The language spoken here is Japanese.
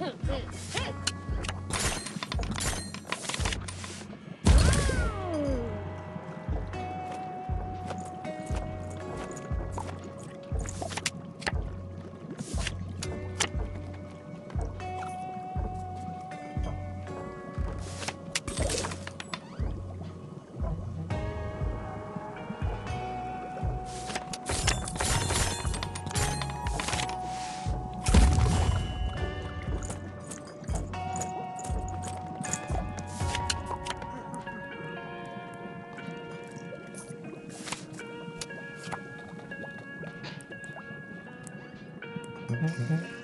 へっ! Hmm.